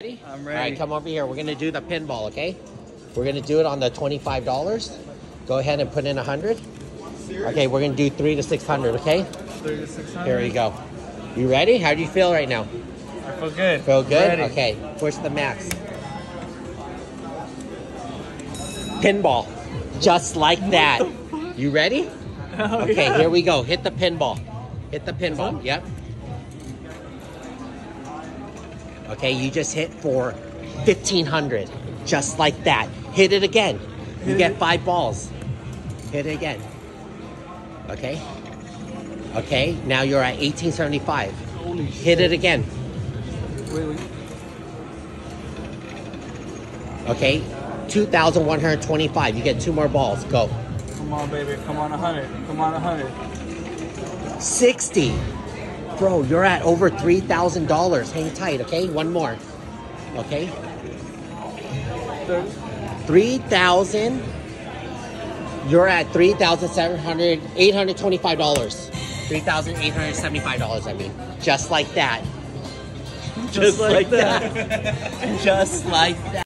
Ready? I'm ready. right, come over here. We're gonna do the pinball, okay? We're gonna do it on the twenty-five dollars. Go ahead and put in a hundred. Okay, we're gonna do three to six hundred, okay? Three to six hundred. Here we go. You ready? How do you feel right now? I feel good. Feel good? Okay, push the max. Pinball. Just like that. You ready? Oh, Okay, yeah. here we go. Hit the pinball. Hit the pinball. Yep. Okay, you just hit for 1500. Just like that. Hit it again. You get five balls. Hit it again. Okay? Okay, now you're at 1875. Holy Hit it again. Okay, 2,125. You get two more balls. Go. Come on, baby. Come on, a hundred. Come on, a hundred. 60. Bro, you're at over $3,000. Hang tight, okay? One more. Okay? 3,000. You're at $3,700, $825. $3,875, I mean. Just like that. Just like that. Just like that.